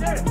Yeah.